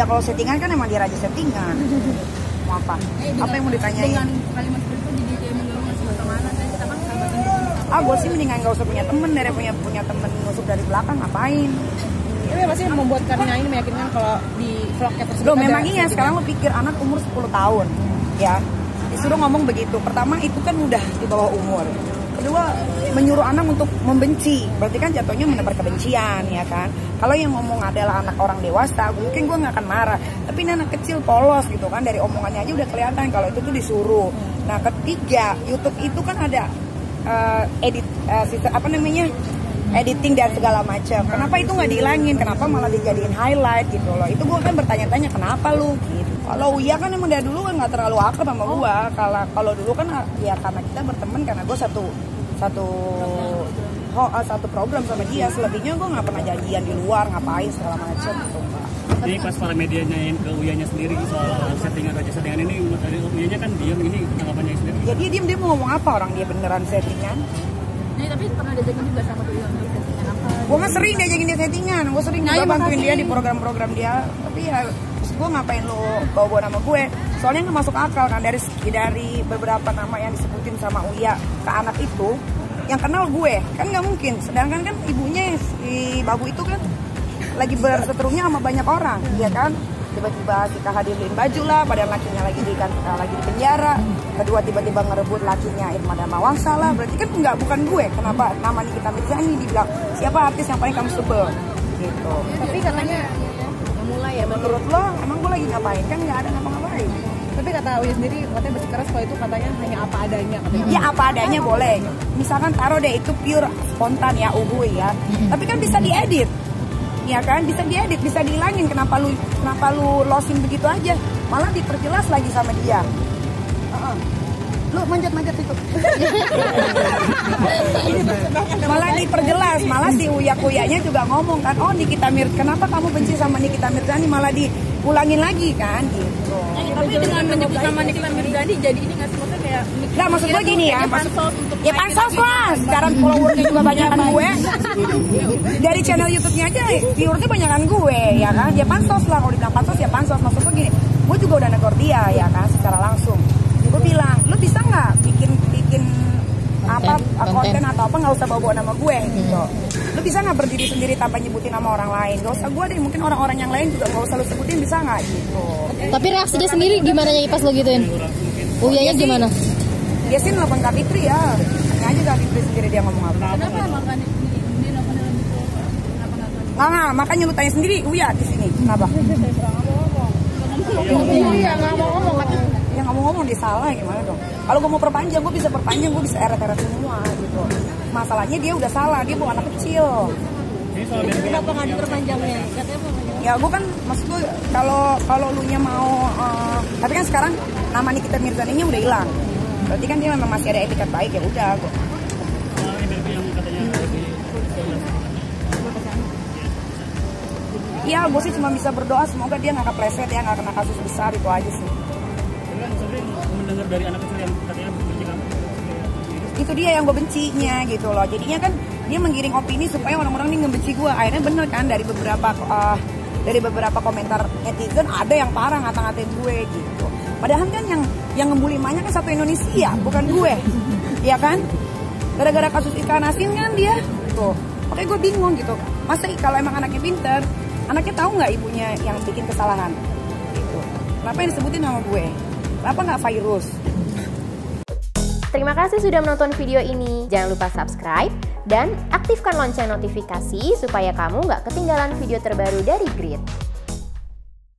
Ya kalau settingan kan emang dia raja settingan. Mau apa? Eh, Apa yang mau ditanyain? Dengan kalimat seperti itu jadi kayak mendorong masuk ke mana saya kita kan sahabatan. Ah, gue sih mendingan gak usah punya temen dari punya punya temen nusuk dari belakang ngapain? Tapi pasti membuat Karina ini meyakinkan kalau di vlognya tersebut Loh memang iya sekarang lo pikir anak umur 10 tahun ya disuruh ngomong begitu pertama itu kan udah di bawah umur kedua menyuruh anak untuk membenci. Berarti kan jatuhnya menebar kebencian ya kan? Kalau yang ngomong adalah anak orang dewasa mungkin gue nggak akan marah. Tapi ini anak kecil polos gitu kan dari omongannya aja udah kelihatan kalau itu tuh disuruh. Nah ketiga YouTube itu kan ada eh, edit eh, sistem apa namanya editing dan segala macam. Kenapa itu nggak dihilangin? Kenapa malah dijadiin highlight gitu loh? Itu gue kan bertanya-tanya kenapa lu? Gitu. Kalau Uya kan emang dari dulu kan nggak terlalu akrab sama gue. Kalau kalau dulu kan ya karena kita berteman karena gue satu satu ho, eh, satu program sama dia. Selebihnya gue nggak pernah janjian di luar ngapain segala macam gitu mbak. Jadi pas para media nanyain ke Uyanya sendiri soal settingan raja settingan ini, Uyanya kan diam ini tanggapannya sendiri. Ya dia diem dia mau ngomong apa orang dia beneran settingan? Tapi pernah diajakin juga sama settingan apa? gue mah sering diajakin dia settingan gue sering Nah, juga iya, bantuin dia di program-program dia. Tapi ya gue ngapain lo bawa-bawa nama gue? Soalnya nggak masuk akal kan dari dari beberapa nama yang disebutin sama Uya ke anak itu yang kenal gue. Kan nggak mungkin. Sedangkan kan ibunya si babu itu kan lagi berseterunya sama banyak orang ya kan tiba-tiba kita hadirin baju lah padahal lakinya lagi di kan lagi di penjara. Kedua tiba-tiba ngerebut lakinya Irma Damawangsa lah. Berarti kan nggak bukan gue. Kenapa nama Nikita Mirzani dibilang siapa artis yang paling kamu sebel gitu. Tapi katanya Mulai ya, menurut lo emang gue lagi ngapain? Kan nggak ada ngapa-ngapain. Tapi kata Uya sendiri katanya bersikeras kalau itu katanya hanya apa adanya katanya. ya apa adanya boleh. Misalkan taruh deh itu pure spontan ya uhuy ya. Tapi kan bisa diedit ya kan? Bisa diedit bisa dihilangin. Kenapa lu kenapa lu losin begitu aja? Malah diperjelas lagi sama dia. Heeh. lu manjat-manjat itu. Malah diperjelas. Malah si uyak uyaknya juga ngomong kan oh Nikita Mir kenapa kamu benci sama Nikita Mirzani? Malah diulangin lagi kan gitu. Tapi dengan menyebut nama Nikita Mirzani jadi ini nggak sih kayak Nah maksud gue gini ya, pansos untuk ya pansos lah. Sekarang followersnya juga banyakan gue. Dari channel YouTube-nya aja viewersnya banyakan gue, ya kan? Ya pansos lah. Kalau dibilang pansos ya pansos. Maksud gue gini, gue juga udah negor dia, ya kan? Secara langsung. Gue bilang, lu bisa nggak bikin bikin apa konten, atau apa nggak usah bawa-bawa nama gue gitu. Lu bisa nggak berdiri sendiri tanpa nyebutin nama orang lain? Gak usah gue deh, mungkin orang-orang yang lain juga nggak usah lu sebutin bisa nggak gitu. Tapi reaksinya sendiri gimana ya pas lo gituin? Uyanya gimana? Dia sih nelfon Kak Fitri ya. Tanya aja Kak Fitri sendiri dia ngomong apa. Kenapa makan ini dia nelfonnya lebih ke kenapa nggak, makanya lu tanya sendiri, Uya di sini. Kenapa? Iya nggak mau ngomong katanya. Ya nggak mau ngomong dia salah gimana dong? Kalau gue mau perpanjang, gue bisa perpanjang, gue bisa eret-eret semua gitu. Masalahnya dia udah salah, dia bukan anak kecil. Dari Kenapa nggak diperpanjangnya? Katanya mau Ya gue kan, maksud gue kalau kalau lu nya mau, eh, tapi kan sekarang nama Nikita Mirzani-nya udah hilang. Berarti kan dia memang masih ada etikat baik ya udah. Di Iya, gue sih cuma bisa berdoa semoga dia nggak kepleset ya, nggak kena kasus besar itu aja sih. kan sering mendengar dari anak kecil yang katanya benci kamu. itu dia yang gue bencinya gitu loh jadinya kan dia menggiring opini supaya orang-orang ini ngebenci gue akhirnya bener kan dari beberapa eh, dari beberapa komentar netizen ada yang parah ngata-ngatain gue gitu. Padahal kan yang yang ngebully banyak kan satu Indonesia bukan gue. Ya kan? Gara-gara kasus ikan asin kan dia tuh makanya gue bingung gitu. Masa kalau emang anaknya pinter anaknya tahu nggak ibunya yang bikin kesalahan? Gitu. Kenapa yang disebutin nama gue? Kenapa nggak virus? Terima kasih sudah menonton video ini. Jangan lupa subscribe dan aktifkan lonceng notifikasi supaya kamu nggak ketinggalan video terbaru dari Grid.